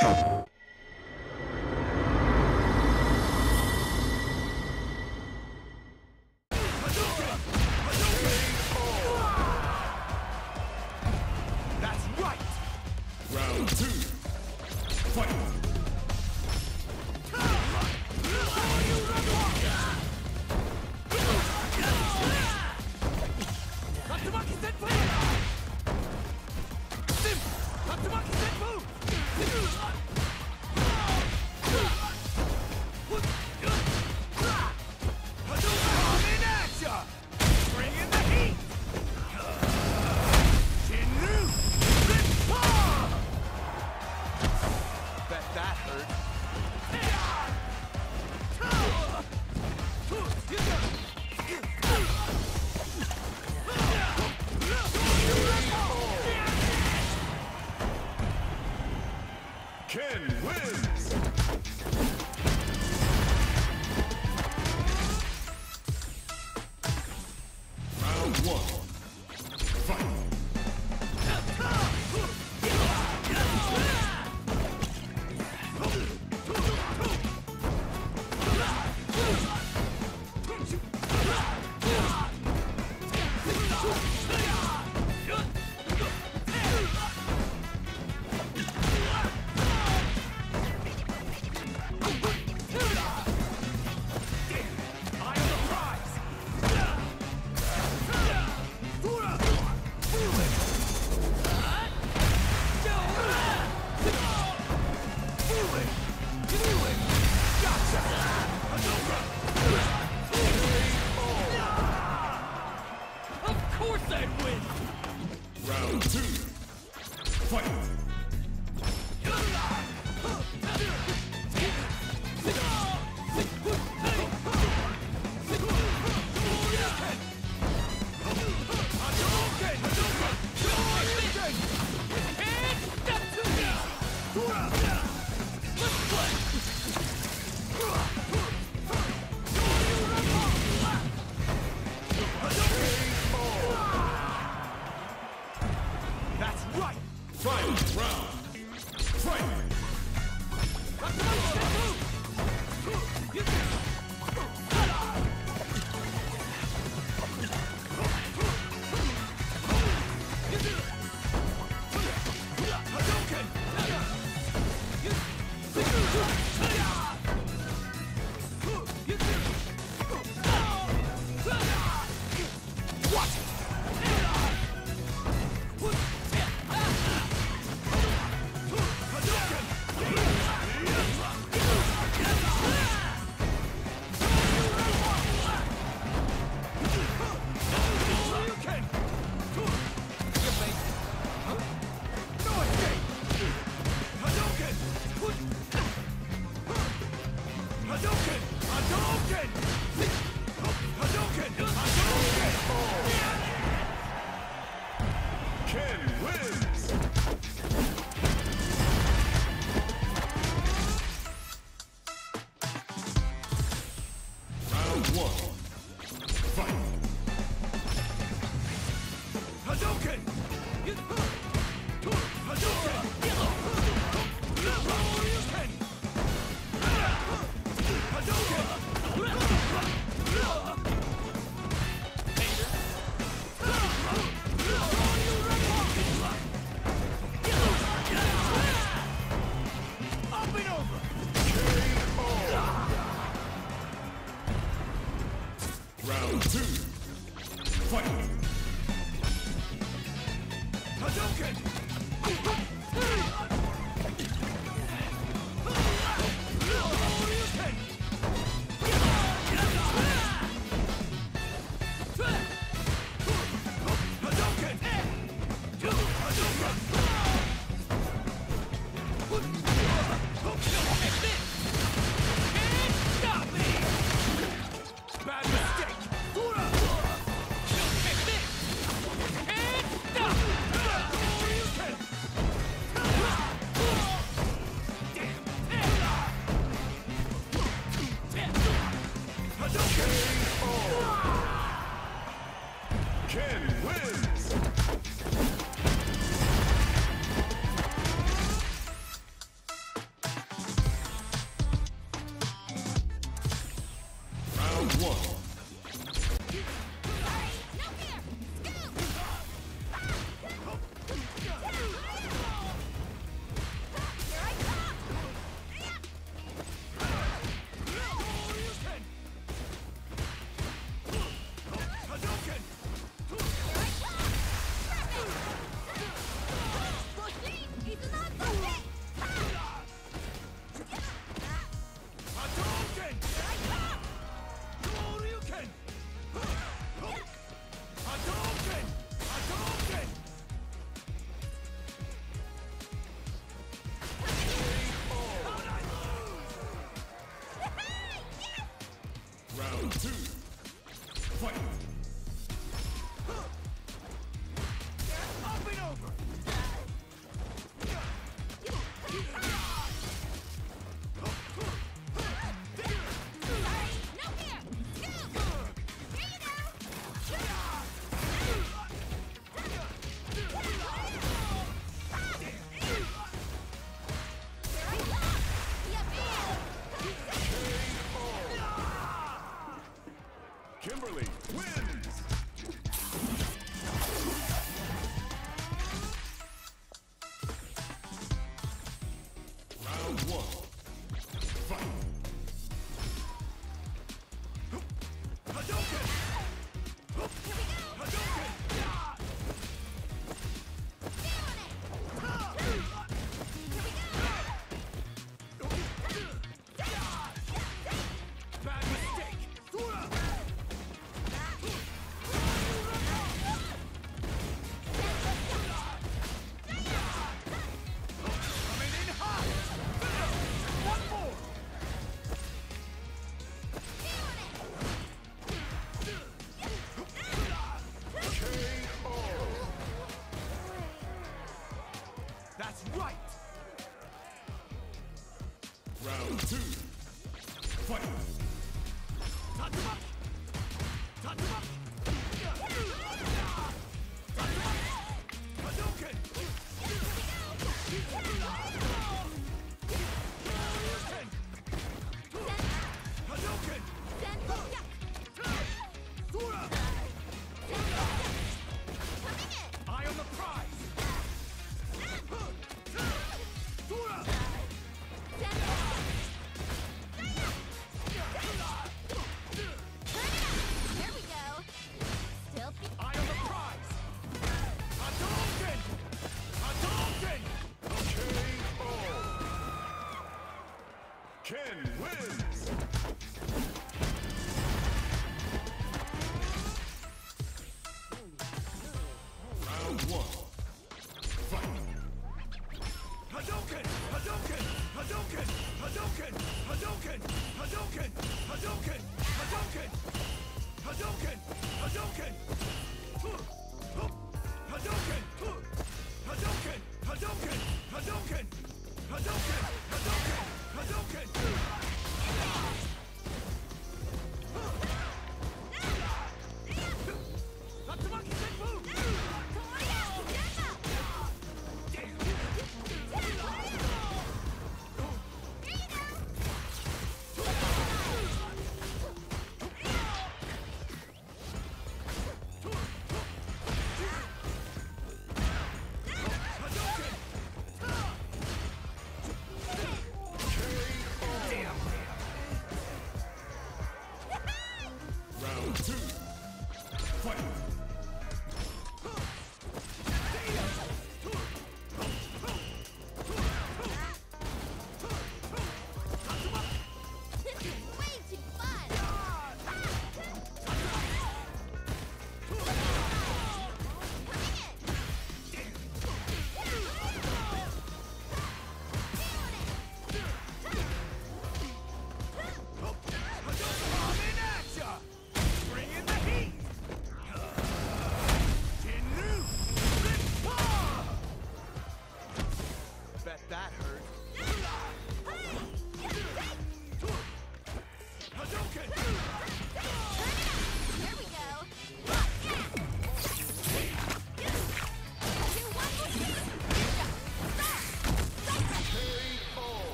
That's Ken wins. Round two. Fight. Round one.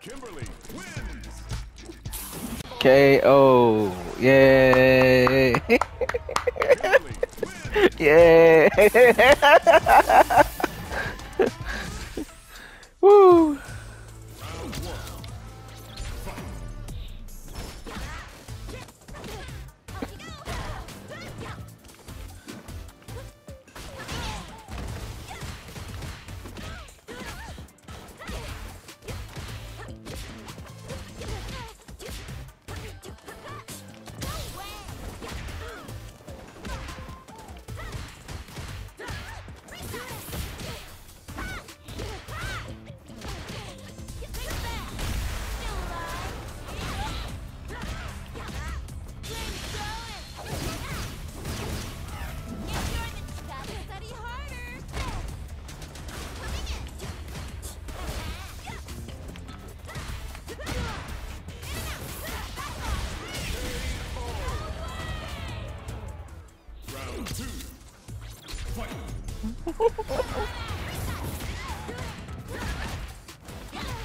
Kimberly wins. KO. Yay. Yay.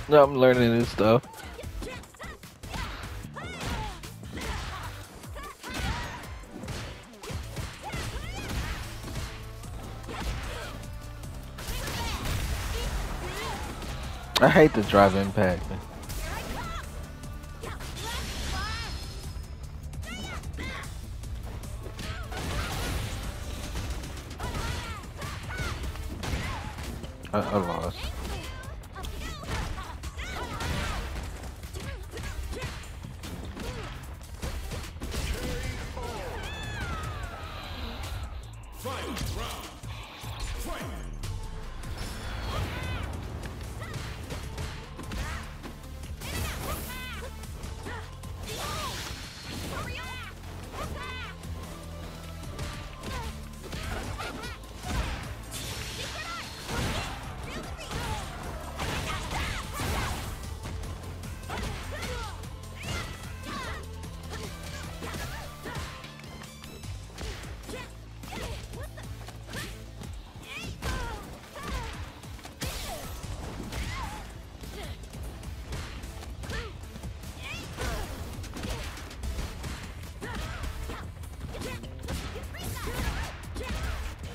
I'm learning new stuff. I hate the drive impact. Lost.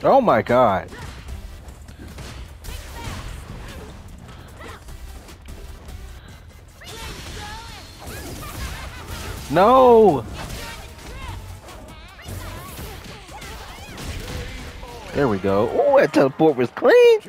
Oh my god. No! There we go. Oh, that teleport was clean.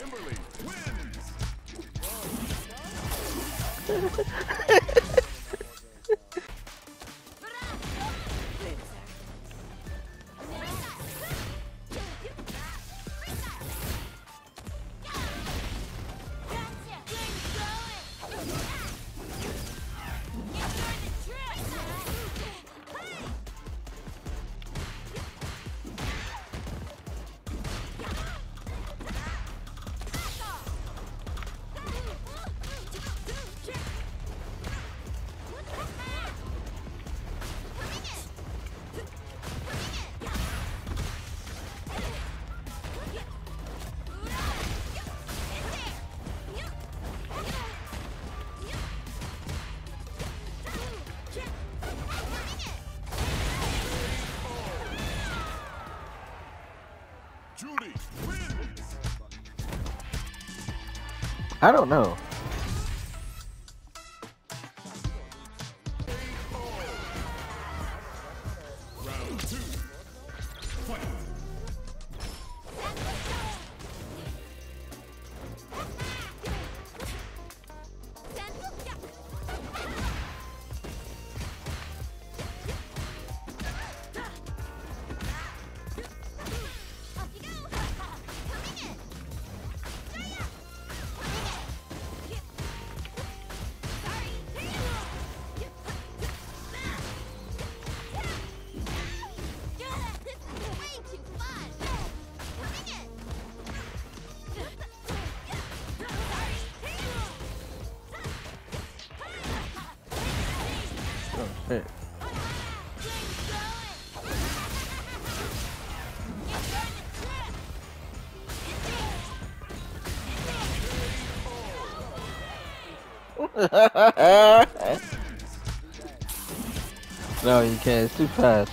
I don't know. No, you can't. It's too fast.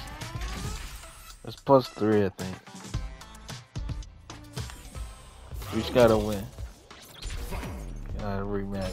It's plus three, I think. We just gotta win. Gotta rematch.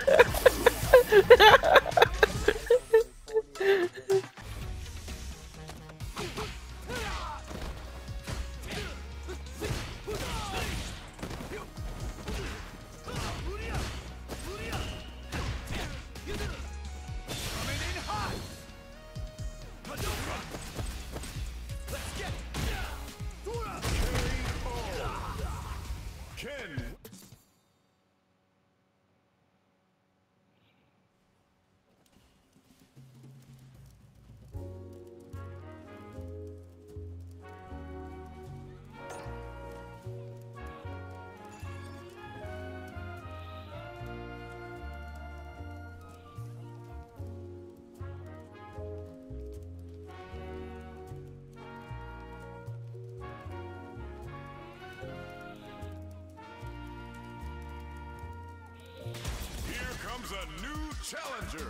A new challenger.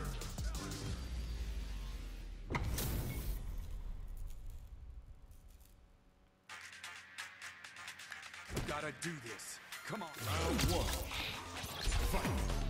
Gotta do this. Come on. Round one. Fight.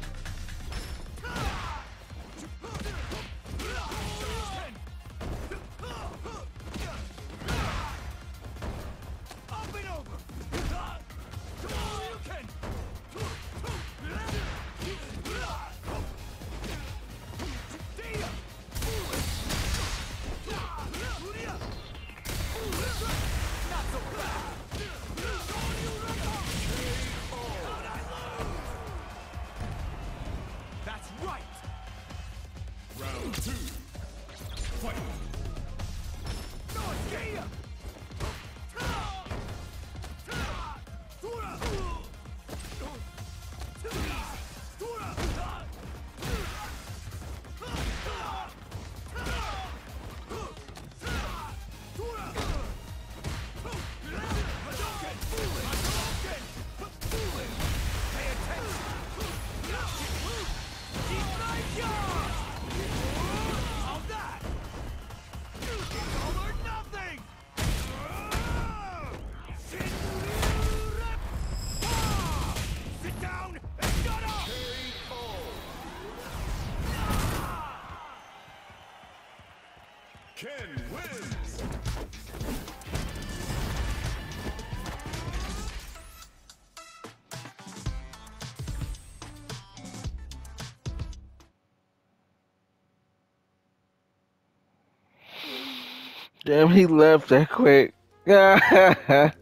Damn, he left that quick.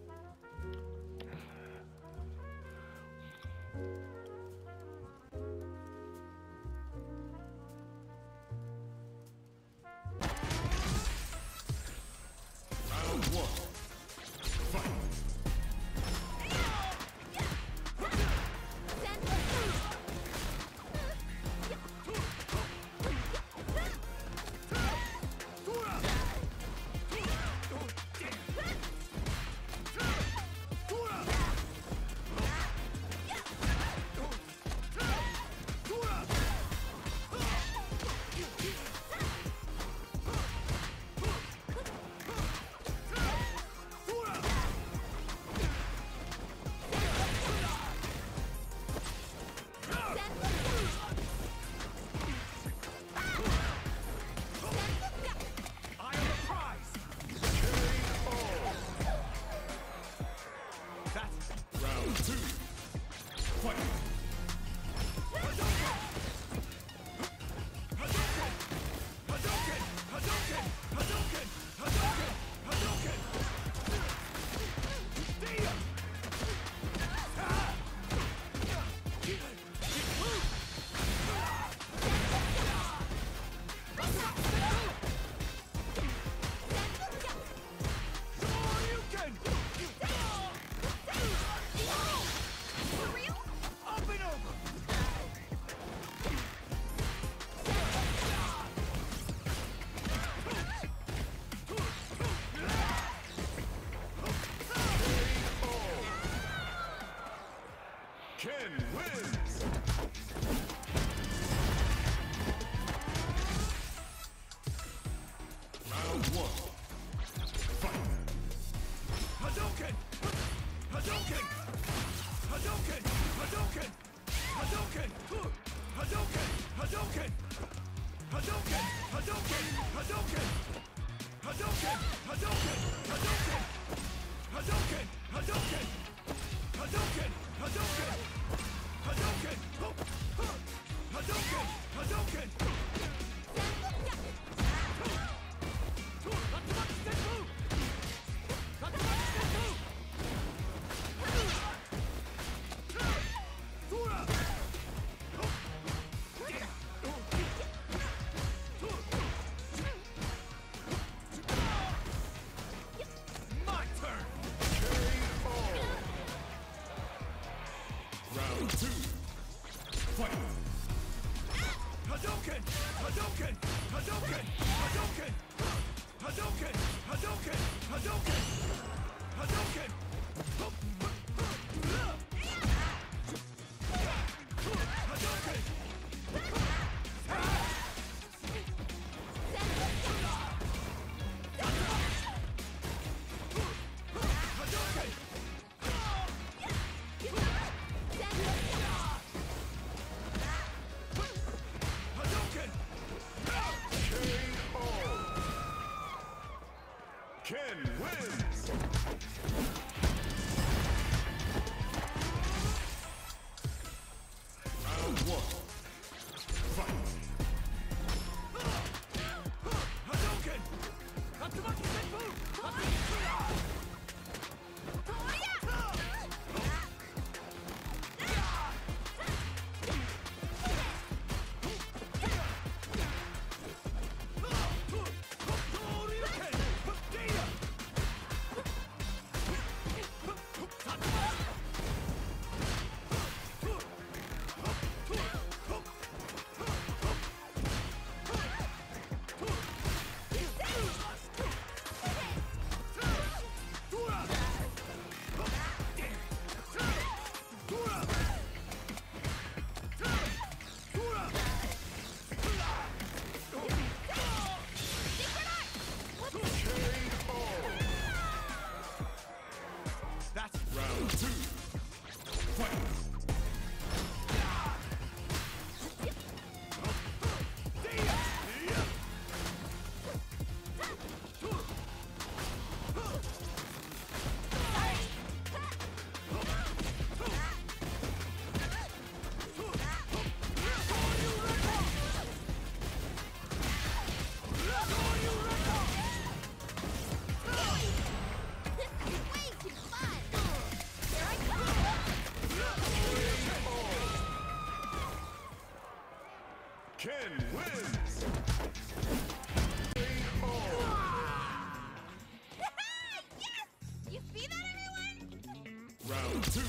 Round two.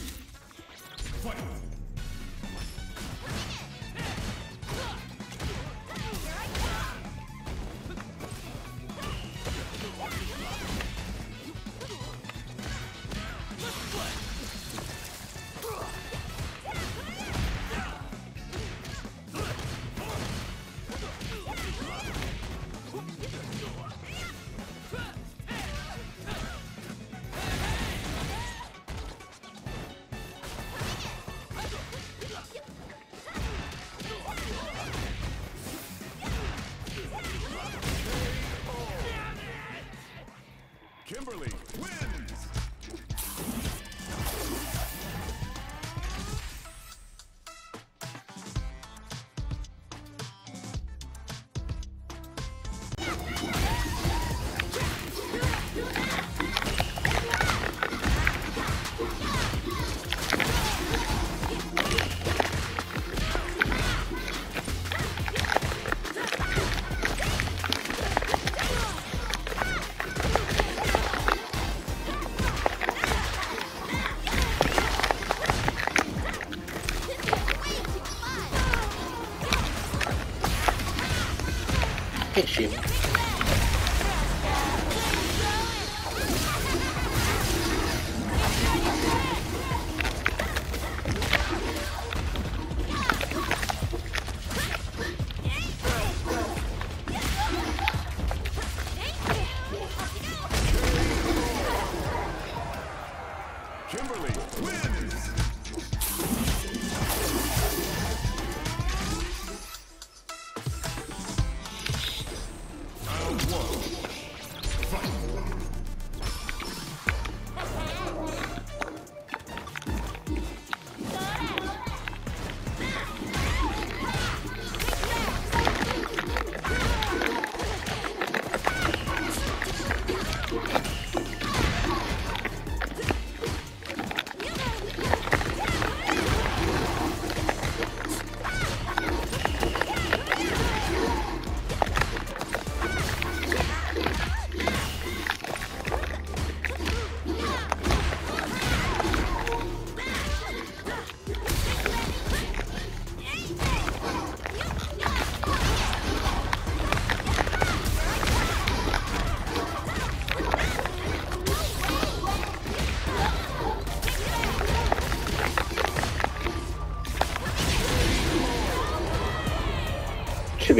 Fight.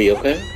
Be, okay?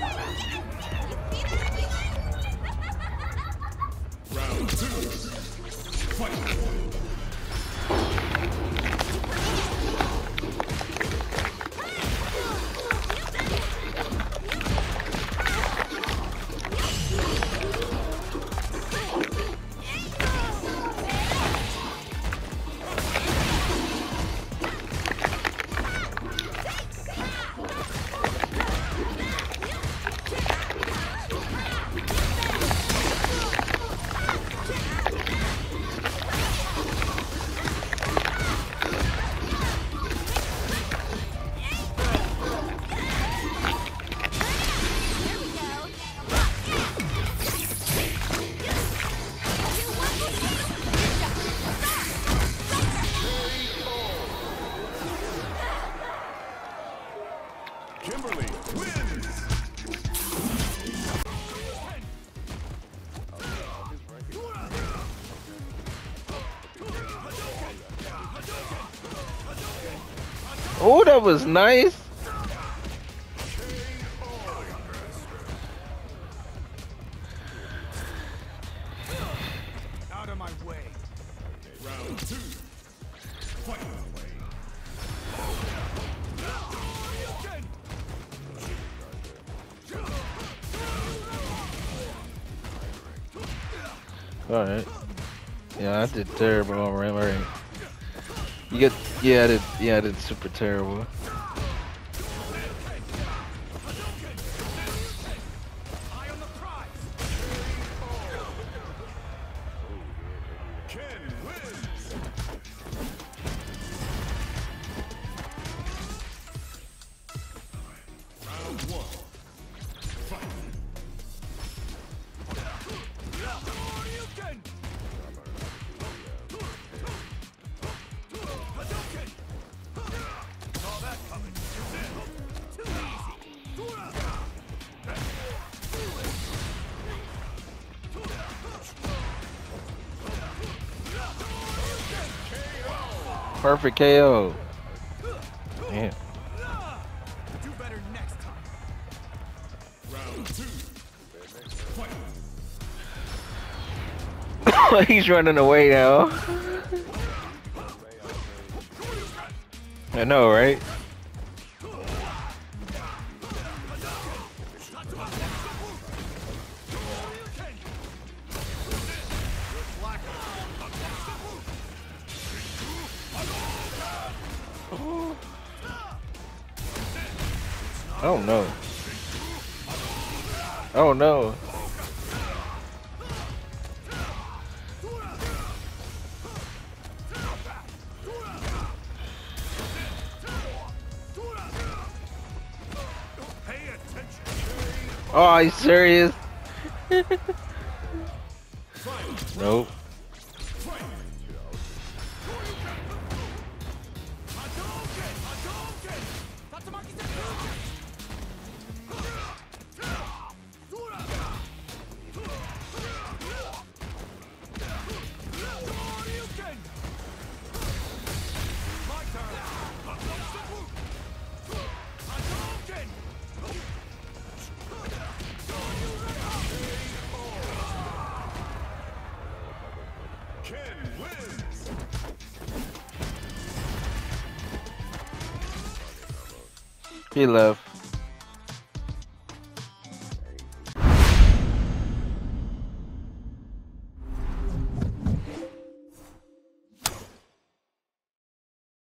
Oh, that was nice. Out of my way. Round two. Fight. All right. Yeah, I did terrible. All right, all right. You get, yeah, I did, yeah, I did super terrible. Perfect KO. Damn. Do better next time. Round two. He's running away now. I know, right? Oh, are you serious? nope. He left.